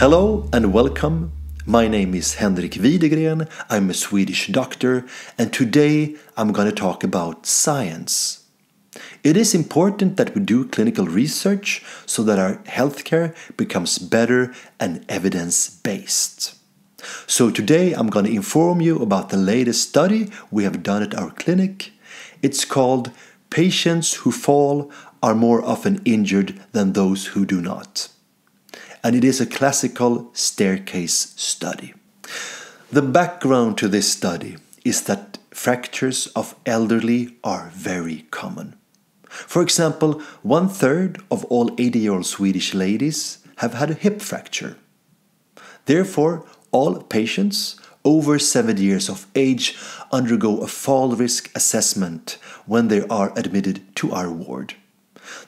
Hello and welcome. My name is Henrik Widegren. I'm a Swedish doctor, and today I'm going to talk about science. It is important that we do clinical research so that our healthcare becomes better and evidence based. So, today I'm going to inform you about the latest study we have done at our clinic. It's called Patients Who Fall Are More Often Injured Than Those Who Do Not and it is a classical staircase study. The background to this study is that fractures of elderly are very common. For example, one third of all 80 year old Swedish ladies have had a hip fracture. Therefore, all patients over 70 years of age undergo a fall risk assessment when they are admitted to our ward.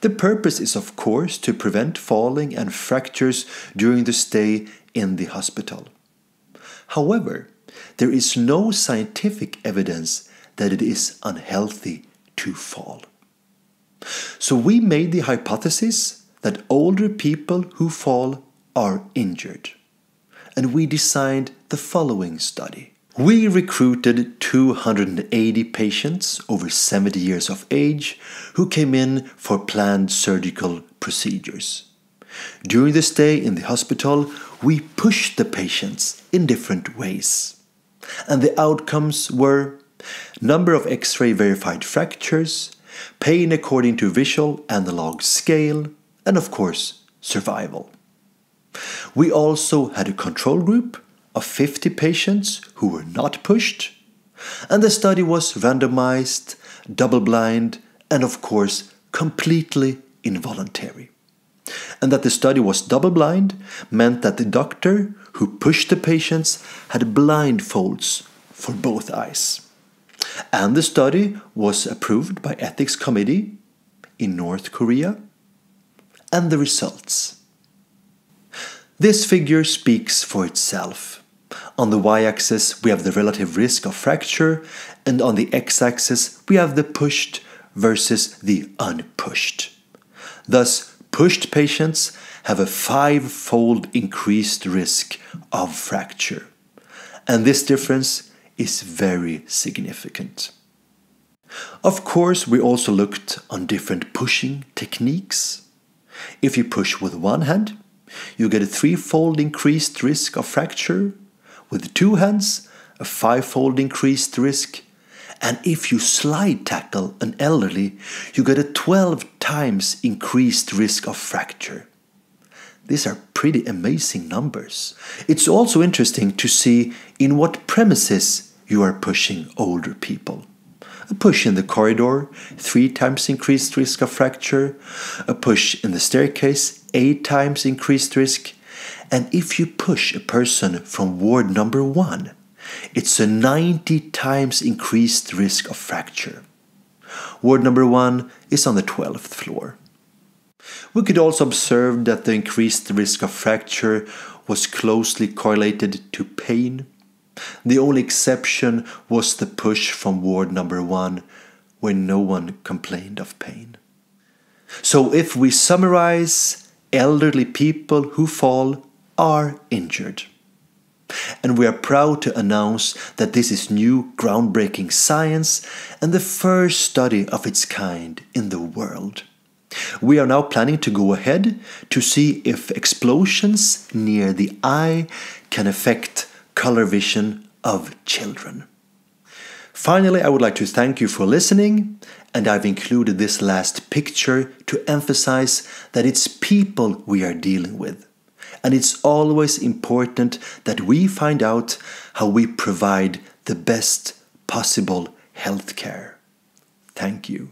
The purpose is, of course, to prevent falling and fractures during the stay in the hospital. However, there is no scientific evidence that it is unhealthy to fall. So we made the hypothesis that older people who fall are injured. And we designed the following study. We recruited 280 patients over 70 years of age who came in for planned surgical procedures. During the stay in the hospital, we pushed the patients in different ways. And the outcomes were number of X ray verified fractures, pain according to visual analog scale, and of course, survival. We also had a control group of 50 patients who were not pushed, and the study was randomized, double blind, and of course, completely involuntary. And that the study was double blind meant that the doctor who pushed the patients had blindfolds for both eyes. And the study was approved by ethics committee in North Korea. And the results. This figure speaks for itself. On the y-axis we have the relative risk of fracture and on the x-axis we have the pushed versus the unpushed. Thus, pushed patients have a five-fold increased risk of fracture. And this difference is very significant. Of course, we also looked on different pushing techniques. If you push with one hand, you get a threefold increased risk of fracture with two hands, a five-fold increased risk. And if you slide tackle an elderly, you get a 12 times increased risk of fracture. These are pretty amazing numbers. It's also interesting to see in what premises you are pushing older people. A push in the corridor, three times increased risk of fracture. A push in the staircase, eight times increased risk. And if you push a person from ward number one, it's a 90 times increased risk of fracture. Ward number one is on the 12th floor. We could also observe that the increased risk of fracture was closely correlated to pain. The only exception was the push from ward number one, where no one complained of pain. So, if we summarize, elderly people who fall are injured. And we are proud to announce that this is new groundbreaking science and the first study of its kind in the world. We are now planning to go ahead to see if explosions near the eye can affect color vision of children. Finally, I would like to thank you for listening, and I've included this last picture to emphasize that it's people we are dealing with and it's always important that we find out how we provide the best possible healthcare. Thank you.